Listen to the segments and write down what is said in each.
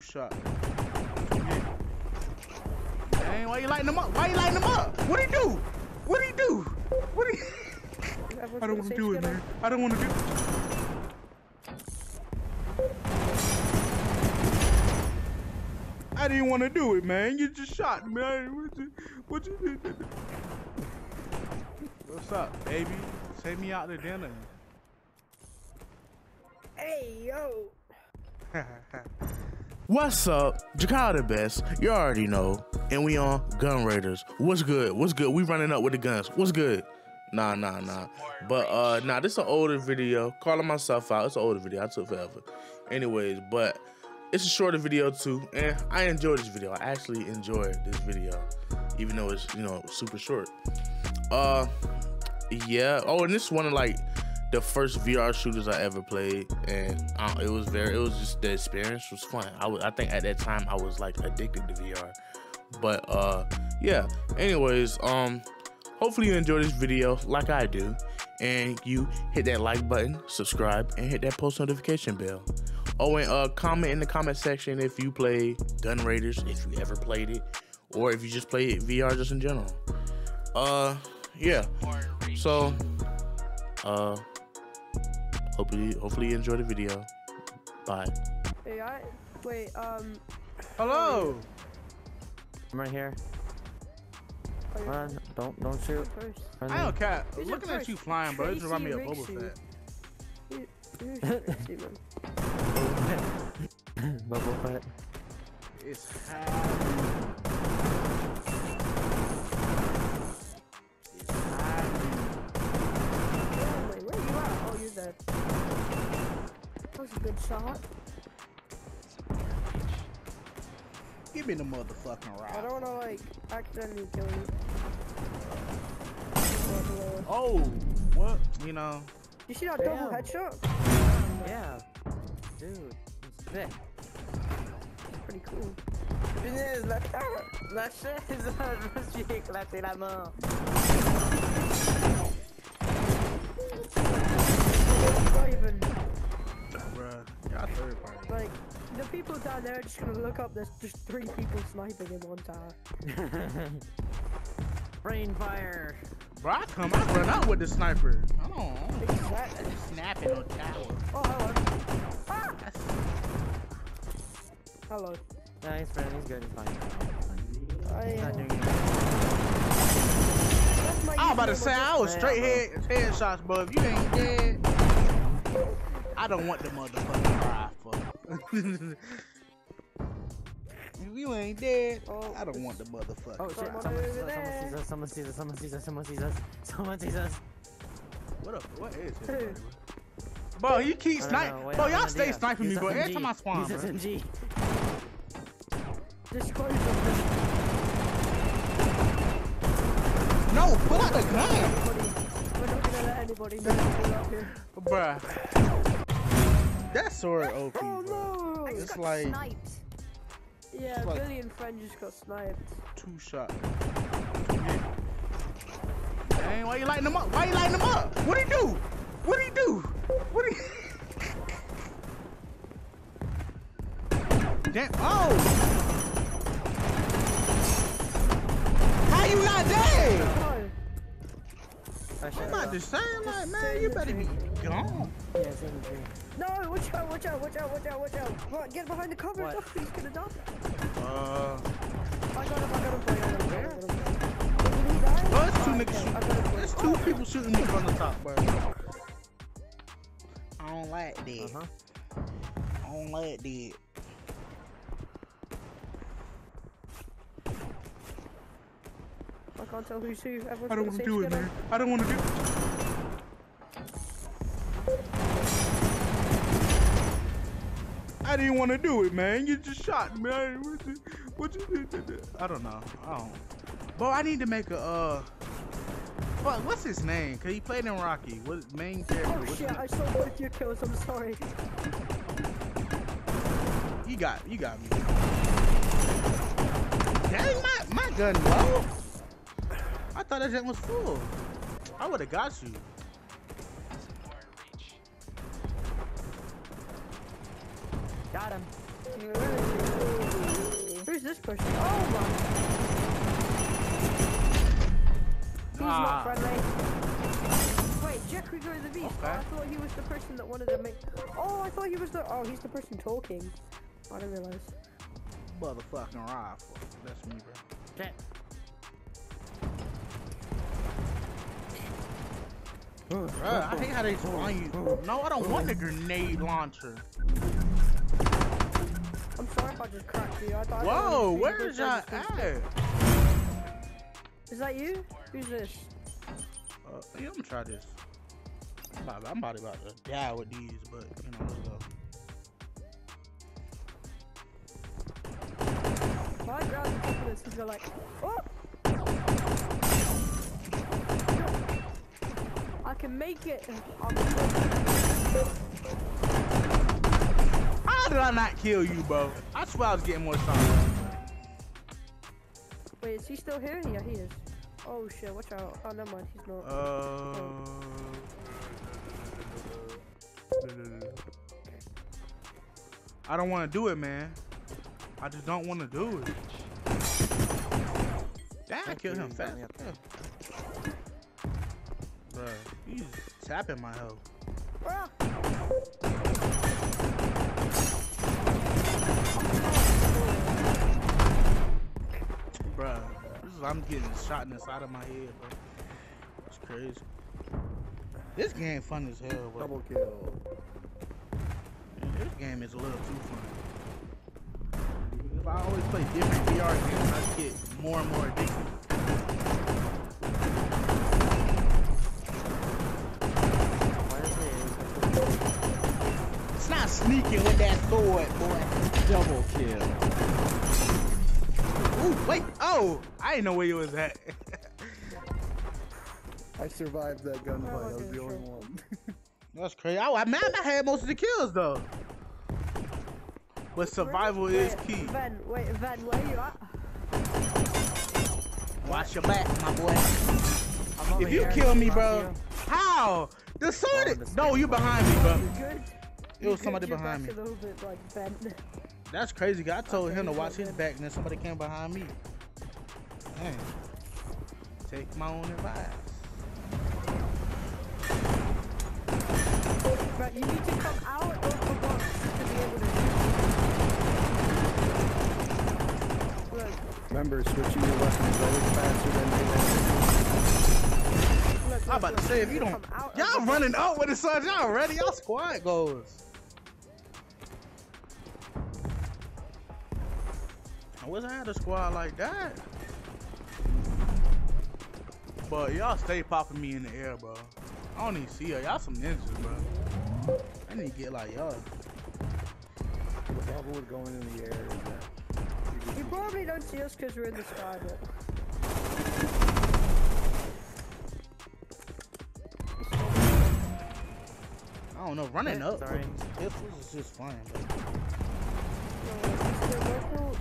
shot. Dang, why you lighting them up? Why you lighting them up? What he do? What he do? What he? I don't want to do it, man. I don't want to do. it. I didn't want to do it, man. You just shot me. What you, what you did? What's up, baby? Take me out to dinner. Hey, yo. What's up? Jacairo Best, you already know. And we on Gun Raiders. What's good? What's good? We running up with the guns. What's good? Nah, nah, nah. But uh nah, this is an older video. Calling myself out. It's an older video. I took forever. Anyways, but it's a shorter video too. And I enjoyed this video. I actually enjoyed this video. Even though it's, you know, super short. Uh yeah. Oh, and this one like the first VR shooters I ever played, and uh, it was very, it was just the experience was fun. I, was, I think at that time I was like addicted to VR, but uh, yeah. Anyways, um, hopefully you enjoy this video like I do, and you hit that like button, subscribe, and hit that post notification bell. Oh, and uh, comment in the comment section if you play Gun Raiders, if you ever played it, or if you just play VR just in general. Uh, yeah. So, uh, hopefully, hopefully you enjoy the video. Bye. Hey, I wait. Um. Hello. I'm right here. oh, you're Run. Don't don't shoot. first. Run I don't care. Who's Looking at you flying, bro. It just remind me of Tracy Boba Fett. Who- Who's your first, man? Bubble Fett. It's happening. Good shot. Give me the motherfucking rock. I don't wanna like accidentally kill you. Oh, what? You know, You see that double headshot? Yeah. Dude. It's sick. Pretty cool. Punaise, la, la chaise, je me suis éclaté la main. Bruh. Third party. like the people down there are just gonna look up. There's just three people sniping in one time. Brain fire. Bro, I come, I run out with the sniper. I don't, I don't Exactly. snapping on tower. Oh, hello. Ah! That's, Hello. Nah, he's friendly. He's good. He's fine. I, He's uh, not doing anything. I was about to say, I was straight bro. head, headshots, but if you ain't dead, I don't want the motherfucking rifle. if you ain't dead, Oh. I don't want the motherfucker. Oh shit! Someone Someone, over someone, there. someone sees us. Someone sees us. Someone sees us. Someone sees us. Someone sees us. What up? What is it? Bro, you keep sniping. Bro, y'all stay do- sniping me, bro. Every time I spawn, Use bro. SMG. Disclose of No, pull out the gun. We're not gonna let anybody know we're up here. Bruh. That sword OP, Oh bro. no! It's like Yeah, it's like- Billy and friend just got sniped. two shots. Dang, why you lighting them up? Why you lighting them up? What he do? What he do? What he? Damn! Oh! How you not dead? Oh, Oh I'm shit! about to say, I'm like, man, you better be gone. Yeah, SMG. no! Watch out! Watch out! Watch out! Watch out! Watch out! Right, get behind the cover! What? No, he's gonna die. Uh, I got him! I got him! I got him! I got him! I got him. Did he die? oh, it's two Oh, niggas okay, shooting. I got him. There's two people shooting me from the top, bro. I don't like that. Uh huh. I don't like that. I can't tell who's who. Everyone's I don't want to do it, man. I don't want to do it. I didn't want to do it, man. You just shot me. I, what you, what you did? I don't know. I don't. Bro, I need to make a uh. What, what's his name? Cause he played in Rocky. What main character? Oh shit! I saw both your kills. I'm sorry. You got, you got me. Dang, my my gun low. I thought that gun was full. I would have got you. Got him. Where is he? this person? Oh my. He's Nah. not ah. friendly. Wait, Jack Rigger the Beast. Oh, I thought he was the person that wanted to make. Oh, I thought he was the. Oh, he's the person talking. I didn't realize. Motherfucking rifle. That's me, bro. Shit. Bruh, I hate how they spawn you. No, I don't want the grenade launcher. I'm sorry if I just cracked you. I thought. I Whoa, where is y'all at? Is that you? Who's this? Uh, yeah, I'm gonna try this. I'm about, I'm about, about to die with these, but you know, let's go. My ground is this because they're like, oh! I can make it. I'm How did I not kill you, bro? I swear I was getting more shots. Wait, is he still here? Yeah, he is. Oh shit, watch out. Oh, never mind, he's not. Uh. I don't want to do it, man. I just don't want to do it. Damn, I killed him fast. Bruh, he's tapping my hoe. Ah! Bruh, this is I'm getting shot in the side of my head, bro. It's crazy. This game fun as hell, bro. Double kill. This game is a little too fun. If I always play different VR games, I get more and more addicted. Not sneaking with that sword, boy. Double kill. Ooh, wait. Oh, I didn't know where you was at. I survived that gunfight. Oh, I was the only one. That's crazy. I, I, man, I had most of the kills though. But survival is key. Ven, wait, Ven, where you at? Watch your back, my boy. I'm If you kill me, bro, you. how? The sword. Oh, the No, you behind me, bro. You good? It You was somebody Your behind me. a little bit like bent. That's crazy. I told him to watch his back, and then somebody came behind me. Dang. Take my own advice. But you need to come out of the box to be able to Look, Remember, switching your weapons always faster than they look, I'm about to say if you don't, y'all running up with the sun. Y'all ready? Y'all squad goes. I wish I had a squad like that. But y'all stay popping me in the air, bro. I don't even see y'all. Y'all some ninjas, bro. I need to get like y'all. The problem with going in the air is you You probably don't see us because we're in the sky, but. I don't know. Running Yeah, up sorry. with pistols is just fun. But No, Mr. Local,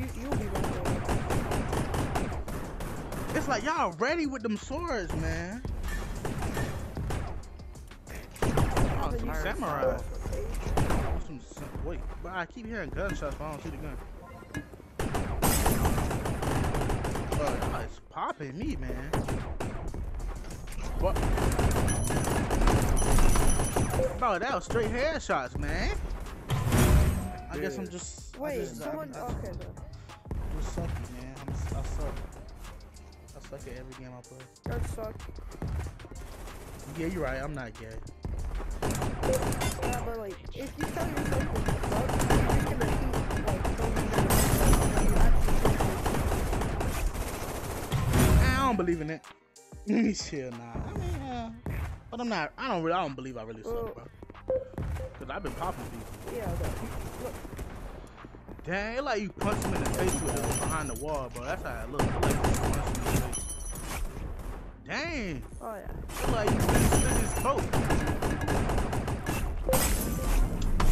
you, you'll be local. it's like y'all ready with them swords, man. Oh, but some you- samurai. Some, some, wait, but I keep hearing gunshots, but I don't see the gun. Uh, y'all is popping me, man. What? Bro, that was straight headshots, man. I guess I'm just. I Wait, just, someone. I, I, Okay, I'm man. I'm, I suck. I suck at every game I play. That suck. Yeah, you're right. I'm not gay. Yeah, but like, if you tell yourself that you suck, you're gonna keep, like, believing that you I don't believe in it. Chill now. I mean, yeah. But I'm not. I don't really. I don't believe I really suck, bro. Cause I've been popping people. Yeah, look, Dang, it like you punch him in the face with it behind the wall, bro. That's how it looks. It like you punch him in the face. Dang, oh yeah. it like you really split his coat.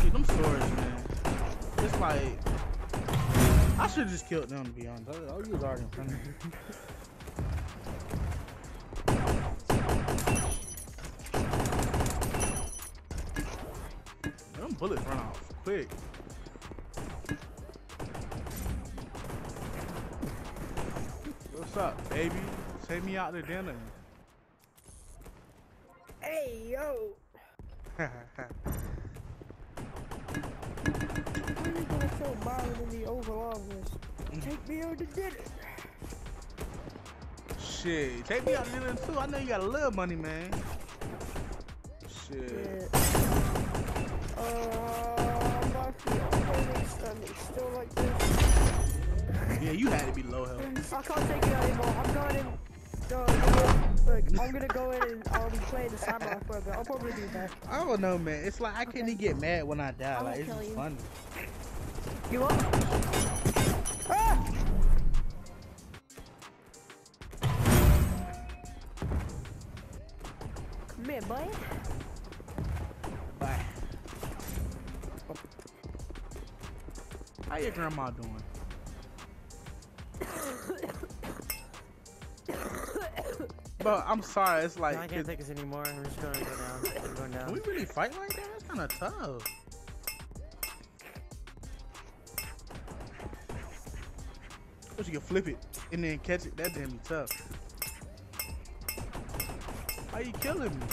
See them swords, man. It's like I should have just killed them to be honest. Oh, I, I was already in front of me. Them bullets run off quick. Up, baby? Take me out to dinner. Hey, yo. When you gonna show Marlon in the Oval Office? Take me out to dinner. Shit, take me out to dinner too. I know you got a little money, man. Shit. Yeah. Uh, my feet stomach still like this. Yeah, you had to be low health. I can't take it anymore. I'm going in. Uh, look, I'm gonna go in and I'll be playing the samurai for a bit. I'll probably be back. I don't know, man. It's like I can't even get mad when I die. I Like it's kill just you. funny. You up? Ah! Come here, boy. Bye. How your grandma doing? But I'm sorry, it's like I can't take this anymore. I'm just gonna go down. I'm going Can we really fight like that? That's kind of tough. But you can flip it and then catch it. That damn be tough. How you killing me?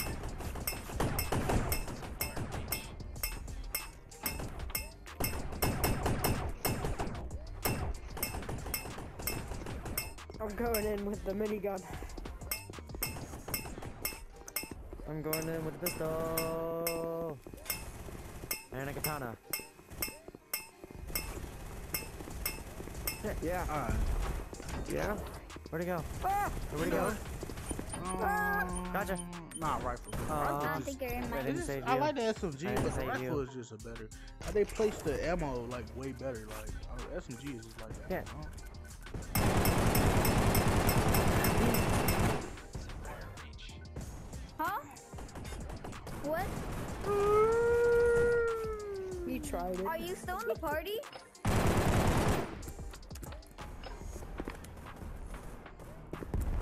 I'm going in with the minigun. I'm going in with a pistol. And a katana. Yeah, Alright. yeah. Where'd he go? Ah! Where'd he go? Um, Gotcha. Nah, rifle. Aw. I rifle don't just- think you're in I my. didn't It's just- save I like the SMG, didn't but the rifle you. is just a better. uh, They place the ammo like way better. Like uh, SMG is just like that. Yeah. You tried it. Are you still in the party?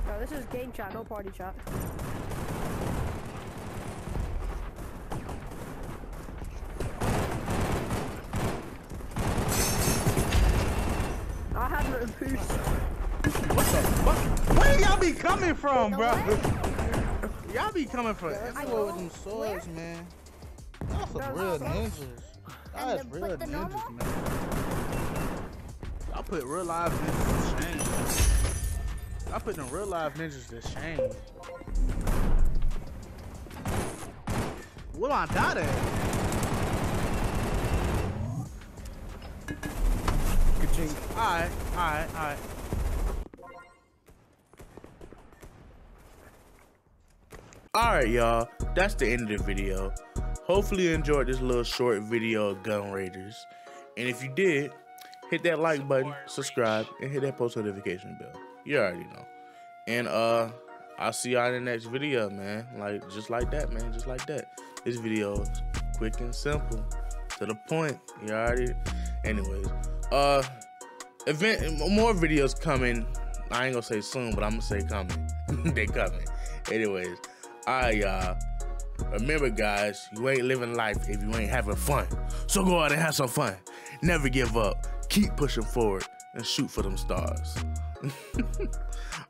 No, this is game chat, no party chat. I had no boost. What the fuck? Where y'all be coming from, The bro? Y'all be coming from I everywhere with know. them swords, man. Y'all some Those real sucks. ninjas. Y'all And real put the ninjas, normal? man. Y'all put real life ninjas to shame. Y'all put them real life ninjas to shame. What I die at? Alright, alright, alright. Alright, y'all. That's the end of the video. Hopefully you enjoyed this little short video of Gun Raiders. And if you did, hit that like button, subscribe, and hit that post notification bell. You already know. And uh I'll see y'all in the next video, man. Like just like that, man. Just like that. This video is quick and simple. To the point. You already anyways. Uh event more videos coming. I ain't gonna say soon, but I'm gonna say coming. they coming. Anyways, alright y'all. Remember guys, you ain't living life if you ain't having fun. So go out and have some fun. Never give up. Keep pushing forward and shoot for them stars.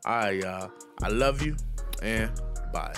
alright y'all. I love you and bye.